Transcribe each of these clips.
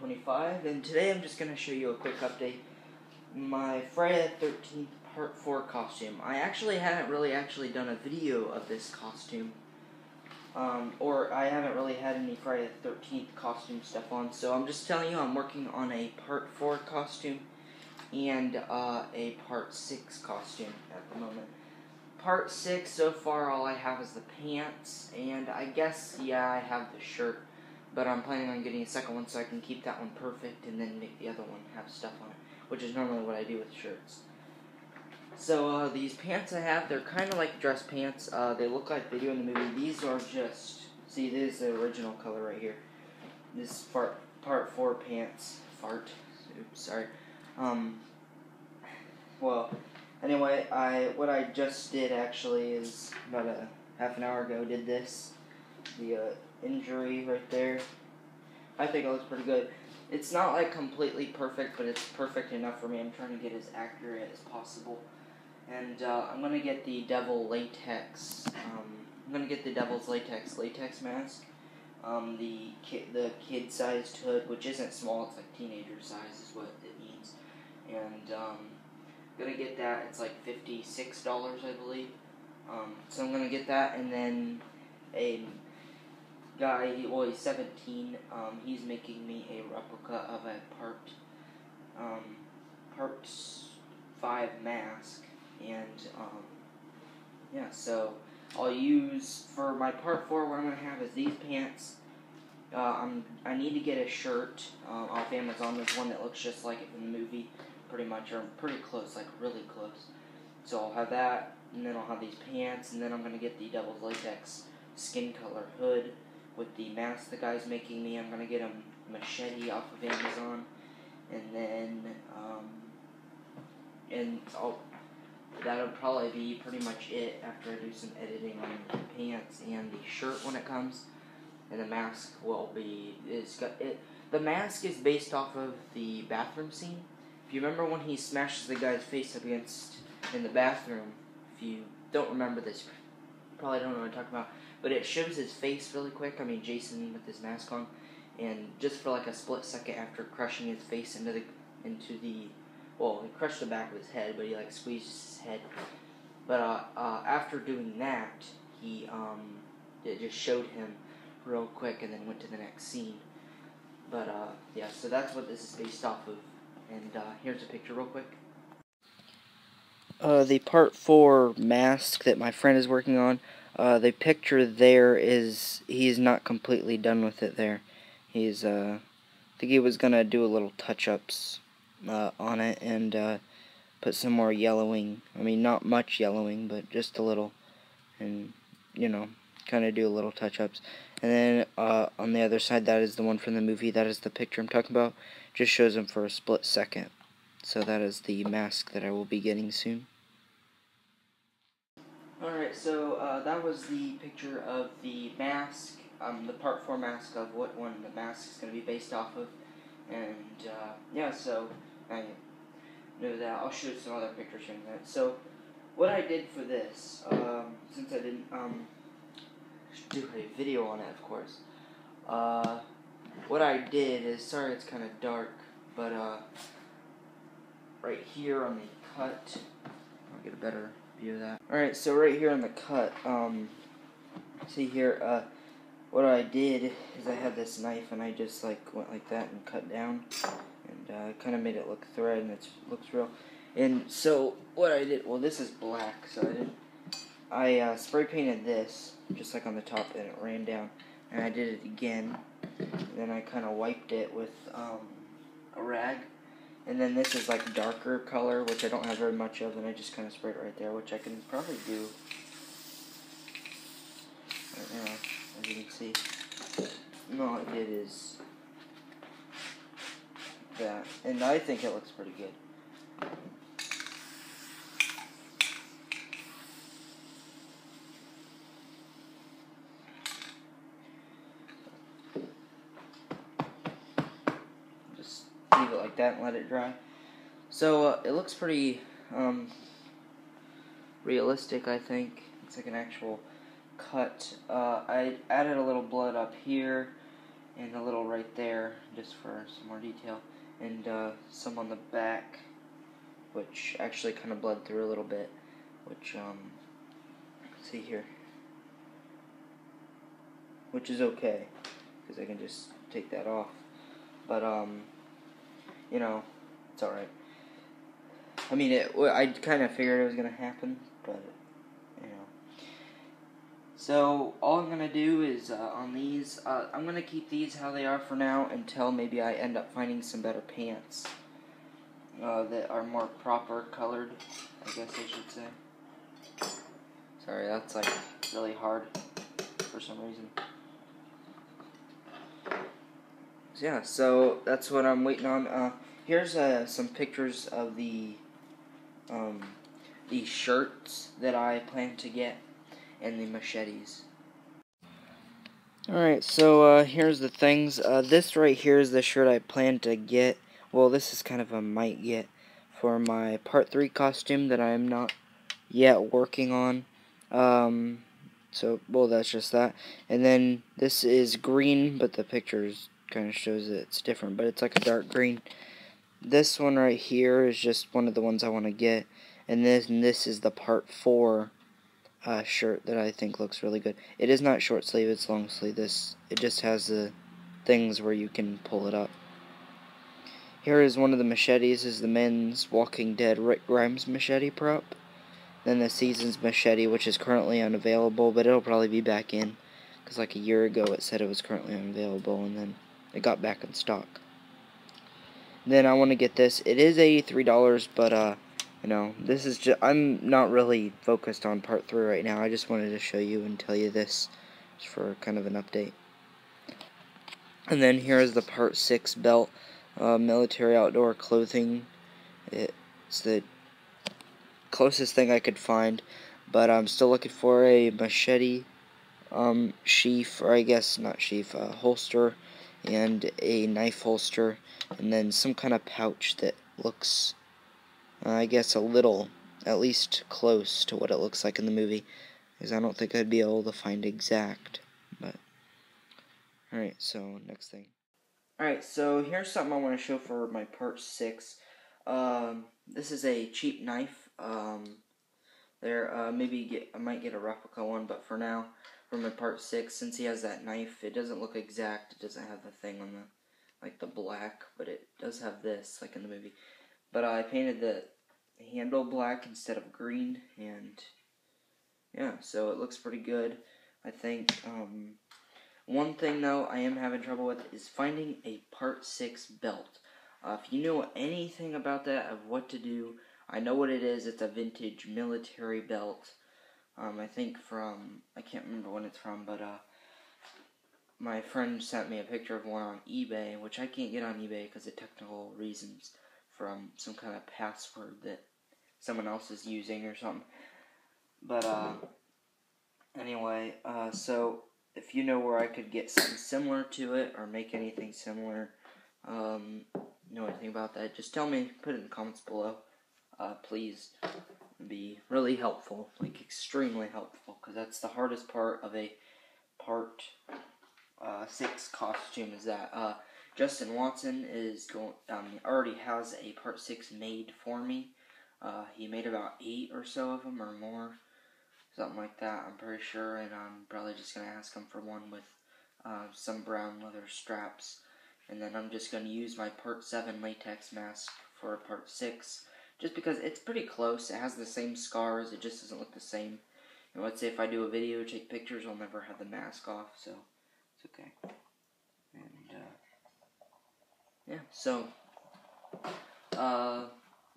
125, and today I'm just going to show you a quick update. My Friday the 13th Part 4 costume. I actually haven't really actually done a video of this costume, um, or I haven't really had any Friday the 13th costume stuff on, so I'm just telling you I'm working on a Part 4 costume and uh, a Part 6 costume at the moment. Part 6, so far all I have is the pants, and I guess, yeah, I have the shirt but I'm planning on getting a second one so I can keep that one perfect and then make the other one have stuff on it, which is normally what I do with shirts. So uh, these pants I have, they're kind of like dress pants. Uh, they look like they do in the movie. These are just see, this is the original color right here. This part part four pants fart. Oops, sorry. Um. Well, anyway, I what I just did actually is about a half an hour ago did this. The uh, injury right there. I think it looks pretty good. It's not like completely perfect, but it's perfect enough for me. I'm trying to get as accurate as possible. And uh, I'm gonna get the Devil Latex. Um, I'm gonna get the Devil's Latex latex mask. Um, the kid, the kid-sized hood, which isn't small, it's like teenager size, is what it means. And um, I'm gonna get that. It's like fifty-six dollars, I believe. Um, so I'm gonna get that, and then a guy, he, well, he's 17. Um, he's making me a replica of a part, um, part five mask, and um, yeah. So I'll use for my part four. What I'm gonna have is these pants. Uh, I'm I need to get a shirt uh, off Amazon. There's one that looks just like it from the movie, pretty much, or pretty close, like really close. So I'll have that, and then I'll have these pants, and then I'm gonna get the Devil's Latex skin color hood with the mask the guy's making me. I'm gonna get a machete off of Amazon, and then um, and I'll, that'll probably be pretty much it after I do some editing on the pants and the shirt when it comes, and the mask will be it's got it. The mask is based off of the bathroom scene. If you remember when he smashes the guy's face against in the bathroom, if you don't remember this, probably don't know what I'm talking about but it shows his face really quick. I mean, Jason with his mask on, and just for like a split second after crushing his face into the into the, well, he crushed the back of his head, but he like squeezed his head. But uh, uh, after doing that, he um, it just showed him real quick, and then went to the next scene. But uh, yeah, so that's what this is based off of. And uh, here's a picture, real quick. Uh, the part four mask that my friend is working on. Uh, the picture there is, he's not completely done with it there. He's, uh, I think he was going to do a little touch-ups uh, on it and uh, put some more yellowing. I mean, not much yellowing, but just a little. And, you know, kind of do a little touch-ups. And then uh, on the other side, that is the one from the movie. That is the picture I'm talking about. Just shows him for a split second. So that is the mask that I will be getting soon. Alright, so uh, that was the picture of the mask, um, the part 4 mask of what one the mask is going to be based off of. And, uh, yeah, so I know that. I'll show some other pictures in that. So, what I did for this, um, since I didn't um, do a video on it, of course, uh, what I did is, sorry it's kind of dark, but uh, right here on the cut, I'll get a better view of that. Alright, so right here on the cut, um, see here, uh, what I did is I had this knife and I just like went like that and cut down and uh, kind of made it look thread and it looks real. And so what I did, well this is black, so I did, I uh, spray painted this just like on the top and it ran down and I did it again. And then I kind of wiped it with um, a rag and then this is like darker color, which I don't have very much of, and I just kind of sprayed it right there, which I can probably do right now, as you can see. And all I did is that, and I think it looks pretty good. leave it like that and let it dry. So uh, it looks pretty um, realistic, I think. It's like an actual cut. Uh, I added a little blood up here, and a little right there, just for some more detail, and uh, some on the back, which actually kind of bled through a little bit, which, um, see here, which is okay, because I can just take that off, but, um, you know, it's alright. I mean, it, I kind of figured it was going to happen, but you know. so all I'm going to do is uh, on these, uh, I'm going to keep these how they are for now until maybe I end up finding some better pants uh, that are more proper colored, I guess I should say. Sorry, that's like really hard for some reason. So, yeah, so that's what I'm waiting on. Uh, here's uh, some pictures of the um, the shirts that I plan to get and the machetes. Alright, so uh, here's the things. Uh, this right here is the shirt I plan to get. Well, this is kind of a might get for my part 3 costume that I am not yet working on. Um, so, well, that's just that. And then this is green, but the pictures kind of shows that it's different, but it's like a dark green. This one right here is just one of the ones I want to get. And this, this is the part 4 uh, shirt that I think looks really good. It is not short sleeve, it's long sleeve. This It just has the things where you can pull it up. Here is one of the machetes, is the men's Walking Dead Rick Grimes machete prop. Then the Seasons machete, which is currently unavailable, but it'll probably be back in. Because like a year ago it said it was currently unavailable, and then it got back in stock. Then I want to get this. It is $83, but uh, you know, this is just, I'm not really focused on part 3 right now. I just wanted to show you and tell you this for kind of an update. And then here is the part 6 belt, uh, military outdoor clothing. It's the closest thing I could find, but I'm still looking for a machete um, sheath, or I guess not sheath, uh, holster, and a knife holster, and then some kind of pouch that looks uh, I guess a little, at least close to what it looks like in the movie, because I don't think I'd be able to find exact, but, alright, so, next thing. Alright, so here's something I want to show for my part 6. Um, this is a cheap knife, um, there, uh, maybe get, I might get a replica one, but for now, for my part 6, since he has that knife, it doesn't look exact, it doesn't have the thing on the, like the black, but it does have this, like in the movie. But I painted the handle black instead of green, and yeah, so it looks pretty good. I think um, one thing though I am having trouble with is finding a part six belt. Uh, if you know anything about that of what to do, I know what it is. It's a vintage military belt. Um, I think from I can't remember when it's from, but uh, my friend sent me a picture of one on eBay, which I can't get on eBay because of technical reasons from some kind of password that someone else is using or something. But uh, anyway, uh, so if you know where I could get something similar to it or make anything similar, um, know anything about that, just tell me. Put it in the comments below, uh, please. Be really helpful, like extremely helpful, because that's the hardest part of a part uh, six costume. Is that uh, Justin Watson is going. Um, already has a part six made for me. Uh, he made about eight or so of them or more, something like that. I'm pretty sure, and I'm probably just gonna ask him for one with uh, some brown leather straps, and then I'm just gonna use my part seven latex mask for part six, just because it's pretty close. It has the same scars. It just doesn't look the same. And let's say if I do a video, take pictures, I'll never have the mask off, so it's okay. And uh, yeah, so uh,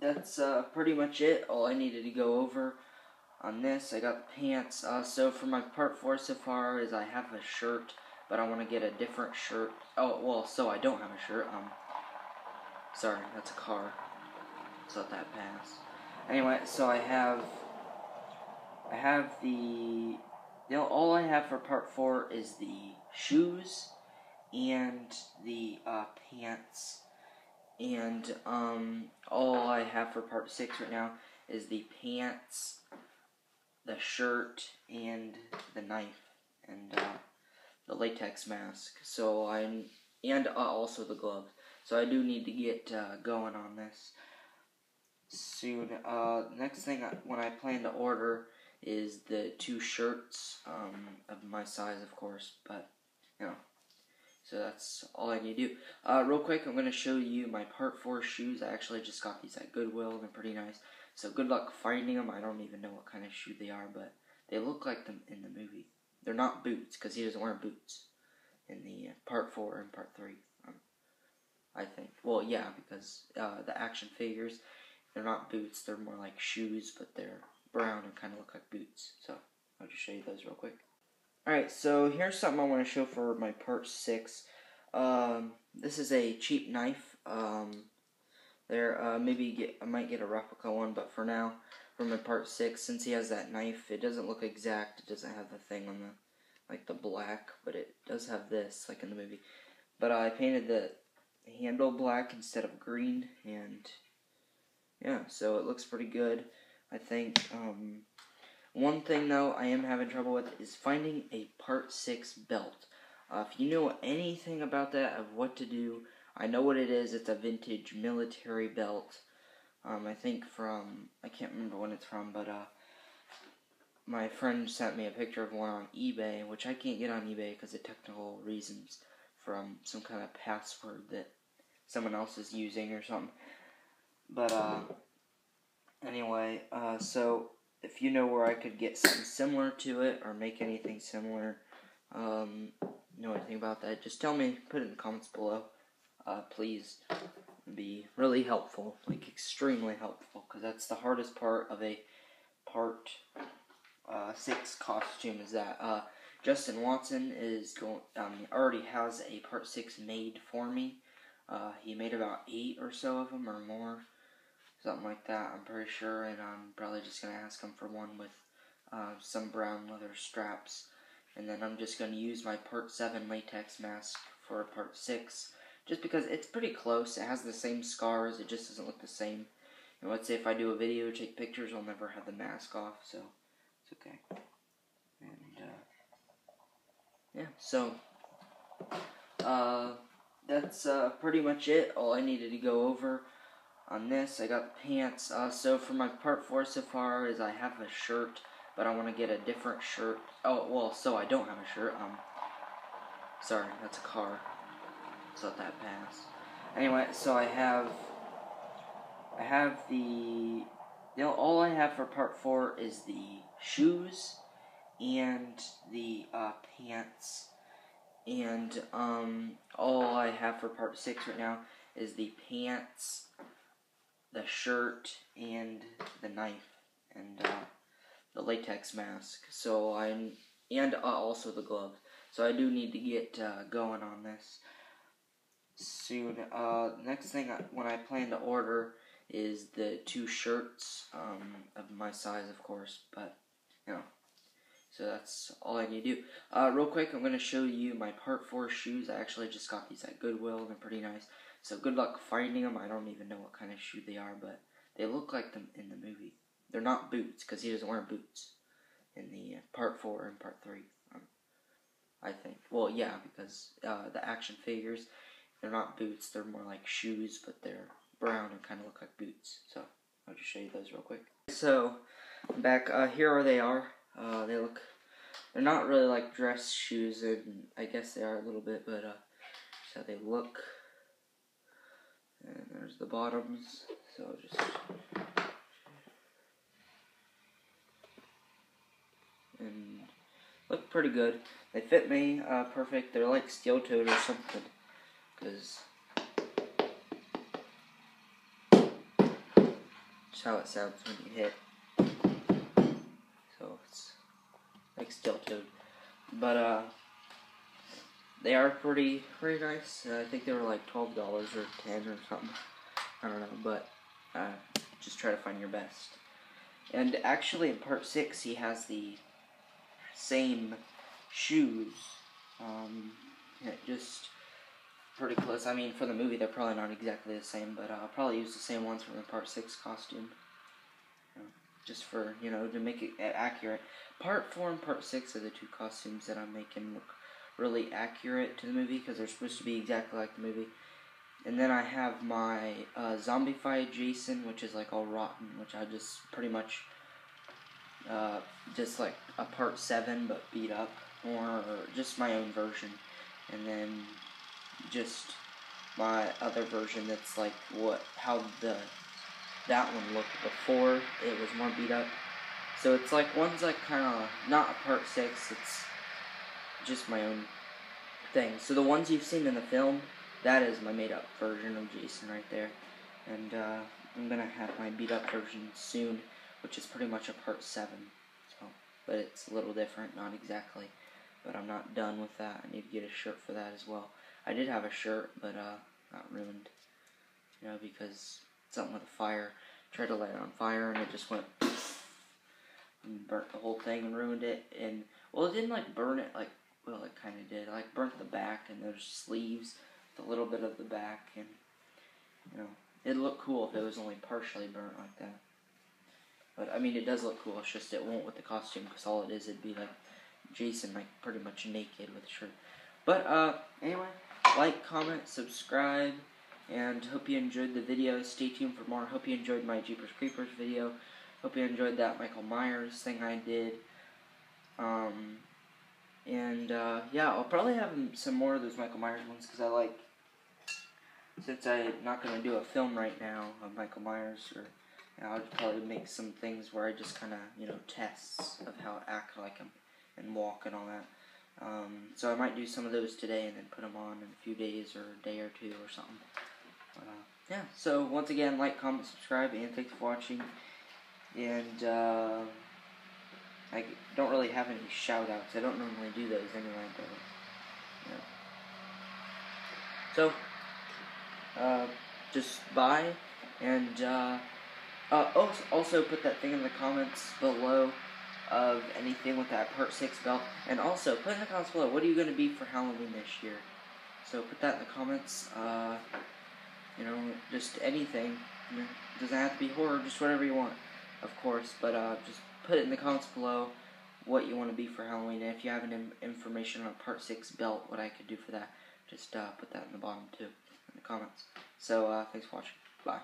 that's uh, pretty much it. All I needed to go over on this. I got the pants. Uh, so for my part four so far is I have a shirt, but I want to get a different shirt. Oh well, so I don't have a shirt. Um, sorry, that's a car. Let that pass. Anyway, so I have I have the you know all I have for part four is the shoes and the uh, pants. And um, all I have for part six right now is the pants, the shirt, and the knife. And uh, the latex mask. So I'm and uh, also the gloves. So I do need to get uh, going on this soon. Uh, next thing I, when I plan to order is the two shirts um, of my size, of course. But you know, so that's all I need to do. Uh, real quick, I'm gonna show you my Part Four shoes. I actually just got these at Goodwill. They're pretty nice. So good luck finding them. I don't even know what kind of shoe they are, but they look like them in the movie. They're not boots because he doesn't wear boots in the uh, Part Four and Part Three. Um, I think. Well, yeah, because uh, the action figures, they're not boots. They're more like shoes, but they're brown and kind of look like boots. So I'll just show you those real quick. Alright, so here's something I want to show for my part 6. Um, this is a cheap knife. Um, there, uh, maybe get I might get a replica one, but for now, for my part 6, since he has that knife, it doesn't look exact. It doesn't have the thing on the, like the black, but it does have this, like in the movie. But uh, I painted the handle black instead of green, and yeah, so it looks pretty good. I think, um, one thing though I am having trouble with is finding a part 6 belt. Uh, if you know anything about that, of what to do, I know what it is. It's a vintage military belt. Um, I think from, I can't remember when it's from, but uh, my friend sent me a picture of one on eBay, which I can't get on eBay because of technical reasons from some kind of password that someone else is using or something. But uh, anyway, uh, so if you know where I could get something similar to it or make anything similar, um, know anything about that, just tell me. Put it in the comments below. Uh, please be really helpful, like extremely helpful, because that's the hardest part of a part uh, six costume. Is that uh, Justin Watson is going? Um, already has a part six made for me. Uh, he made about eight or so of them or more something like that. I'm pretty sure, and I'm probably just gonna ask him for one with uh, some brown leather straps, and then I'm just gonna use my Part Seven latex mask for Part Six, just because it's pretty close. It has the same scars. It just doesn't look the same. And let's say if I do a video, take pictures, I'll never have the mask off, so it's okay. And uh, yeah, so uh, that's uh, pretty much it. All I needed to go over on this. I got pants. Uh, so for my part four so far is I have a shirt, but I want to get a different shirt. Oh, well, so I don't have a shirt. Um, sorry, that's a car. Let's let that pass. Anyway, so I have, I have the, you know, all I have for part four is the shoes and the uh, pants. And um, all I have for part six right now is the pants, the shirt and the knife and uh, the latex mask. So I and uh, also the gloves. So I do need to get uh, going on this soon. Uh, next thing I, when I plan to order is the two shirts um, of my size, of course. But you know, so that's all I need to do. Uh, real quick, I'm going to show you my Part 4 shoes. I actually just got these at Goodwill. They're pretty nice. So good luck finding them. I don't even know what kind of shoe they are, but they look like them in the movie. They're not boots because he doesn't wear boots in the uh, part four and part three. Um, I think. Well, yeah, because uh, the action figures, they're not boots. They're more like shoes, but they're brown and kind of look like boots. So I'll just show you those real quick. So back uh, here are they are. Uh, they look. They're not really like dress shoes, and I guess they are a little bit, but uh, how they look. And there's the bottoms. So just and look pretty good. They fit me uh, perfect. They're like steel toed or something. Cause that's how it sounds when you hit. So it's like steel toed. But uh they are pretty pretty nice. Uh, I think they were like twelve dollars or ten or something. I don't know, but uh, just try to find your best. And actually, in part six, he has the same shoes. Um, yeah, just pretty close. I mean, for the movie, they're probably not exactly the same, but I'll probably use the same ones from the part six costume. just for you know to make it accurate. Part four and part six are the two costumes that I'm making look really accurate to the movie because they're supposed to be exactly like the movie. And then I have my uh, Zombified Jason, which is like all rotten, which I just pretty much uh, just like a part seven but beat up, or just my own version. And then just my other version that's like what how the that one looked before it was more beat up. So it's like one's like kind of not a part six. It's just my own thing. So the ones you've seen in the film, that is my made up version of Jason right there. And uh, I'm gonna have my beat up version soon, which is pretty much a part seven. So, but it's a little different, not exactly. But I'm not done with that. I need to get a shirt for that as well. I did have a shirt, but uh, got ruined. You know, because something with a fire. Tried to light it on fire, and it just went and burnt the whole thing and ruined it. And well, it didn't like burn it like well, it kind of did. Like burnt the back and those sleeves, a little bit of the back, and you know, it'd look cool if it was only partially burnt like that. But I mean, it does look cool. It's just it won't with the costume because all it is, it'd be like Jason, like pretty much naked with a shirt. But uh, anyway, like, comment, subscribe, and hope you enjoyed the video. Stay tuned for more. Hope you enjoyed my Jeepers Creepers video. Hope you enjoyed that Michael Myers thing I did. Um, and uh, yeah, I'll probably have some more of those Michael Myers ones because I like. Since I'm not going to do a film right now of Michael Myers, or you know, I'll probably make some things where I just kind of you know tests of how I act like him and walk and all that. Um, so I might do some of those today and then put them on in a few days or a day or two or something. But, uh, yeah. So once again, like, comment, subscribe, and thanks for watching. And. Uh, I don't really have any shout outs. I don't normally do those anyway, but. So uh, just buy and uh, uh, also put that thing in the comments below of anything with that part six belt, and also put in the comments below what are you going to be for Halloween this year. So put that in the comments. Uh, you know, just anything. You know, doesn't have to be horror, just whatever you want, of course. But uh, just put it in the comments below what you want to be for Halloween. And if you have any information on a Part 6 belt, what I could do for that, just uh, put that in the bottom too, in the comments. So, uh, thanks for watching. Bye.